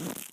Pfft.